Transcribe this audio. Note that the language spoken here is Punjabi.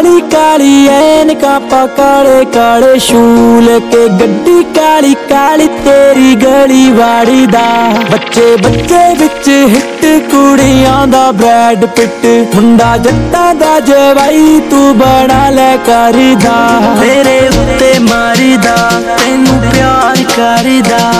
ਕਾਲੀ ਕਾਲੀ ਐਨਕਾਂ ਪਾ ਕਾਲੇ ਕਾਲੇ ਸ਼ੂਲ ਕੇ ਗੱਡੀ ਕਾਲੀ ਕਾਲੀ, ਤੇਰੀ ਗਲੀ ਵਾੜੀ ਦਾ। ਬੱਚੇ ਬੱਚੇ ਵਿੱਚ ਹਿੱਟ, ਕੁੜੀਆਂ ਦਾ ਬ੍ਰੈਡ ਪਿੱਟ। ਮੁੰਡਾ ਜੱਟਾਂ ਦਾ ਜਵਾਈ, ਤੂੰ ਬਣਾ ਲੈ ਕਰਦਾ। ਤੇਰੇ ਉੱਤੇ ਮਾਰੀਦਾ, ਤੈਨੂੰ ਪਿਆਰ ਕਰਦਾ।